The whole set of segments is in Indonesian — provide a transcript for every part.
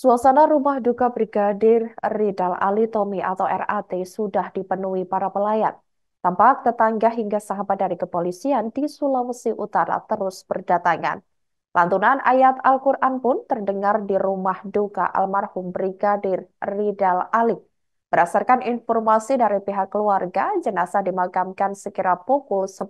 Suasana rumah duka Brigadir Ridal Ali Tommy atau RAT sudah dipenuhi para pelayat. Tampak tetangga hingga sahabat dari kepolisian di Sulawesi Utara terus berdatangan. Lantunan ayat Al-Quran pun terdengar di rumah duka almarhum Brigadir Ridal Ali. Berdasarkan informasi dari pihak keluarga, jenazah dimakamkan sekira pukul 10.00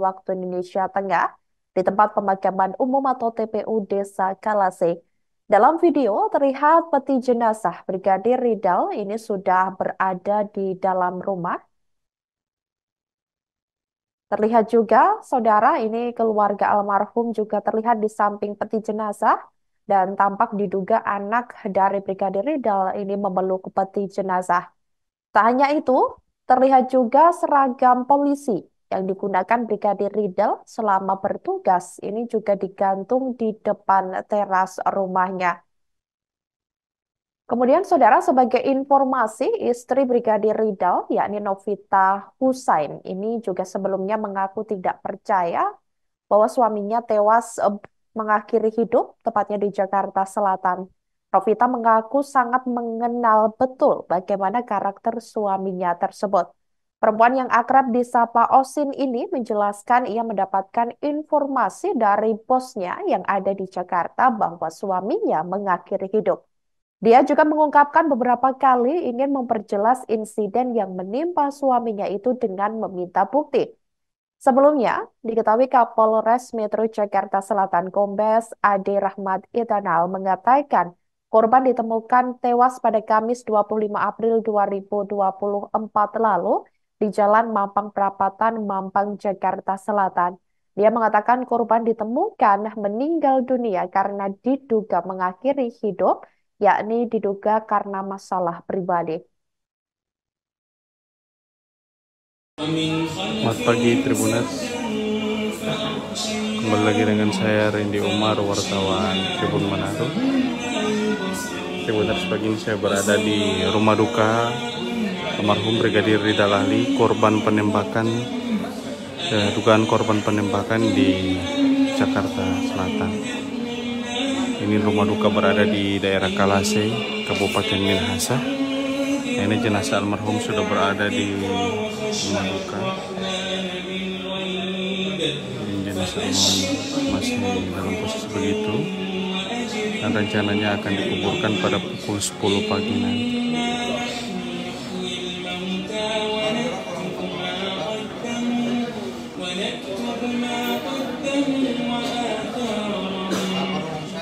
waktu Indonesia Tengah di tempat pemakaman umum atau TPU Desa Kalase, dalam video terlihat peti jenazah Brigadir Ridal ini sudah berada di dalam rumah. Terlihat juga saudara ini keluarga almarhum juga terlihat di samping peti jenazah dan tampak diduga anak dari Brigadir Ridal ini memeluk peti jenazah. Tak hanya itu, terlihat juga seragam polisi yang digunakan Brigadir Ridal selama bertugas ini juga digantung di depan teras rumahnya. Kemudian saudara sebagai informasi istri Brigadir Ridal yakni Novita Husain ini juga sebelumnya mengaku tidak percaya bahwa suaminya tewas eh, mengakhiri hidup tepatnya di Jakarta Selatan. Novita mengaku sangat mengenal betul bagaimana karakter suaminya tersebut. Perempuan yang akrab disapa Osin ini menjelaskan ia mendapatkan informasi dari bosnya yang ada di Jakarta bahwa suaminya mengakhiri hidup. Dia juga mengungkapkan beberapa kali ingin memperjelas insiden yang menimpa suaminya itu dengan meminta bukti. Sebelumnya, diketahui Kapolres Metro Jakarta Selatan Kombes Ade Rahmat Itanal mengatakan korban ditemukan tewas pada Kamis 25 April 2024 lalu di Jalan Mampang Perapatan, Mampang, Jakarta Selatan. Dia mengatakan korban ditemukan meninggal dunia karena diduga mengakhiri hidup, yakni diduga karena masalah pribadi. Selamat pagi Tribunas Kembali lagi dengan saya Randy Umar Wartawan Tribun Manado Tribunas pagi ini saya berada di rumah duka almarhum Brigadir Ridal Ali korban penembakan eh, dugaan korban penembakan di Jakarta Selatan. Ini rumah duka berada di daerah Kalase, Kabupaten Minahasa. Ini jenazah almarhum sudah berada di rumah duka. Ini jenazah masih dalam posisi begitu. Dan rencananya akan dikuburkan pada pukul 10 pagi nanti.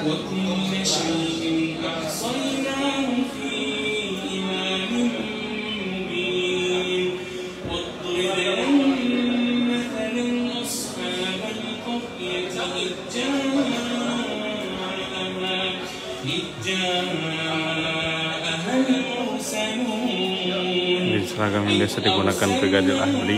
وكل شيء أحصيناه في إمام مبين واضرب لهم مثلا أصحاب القرية إذ جاءها إذ جاءها المرسلون Di seragam yang biasa digunakan Brigadir Ahli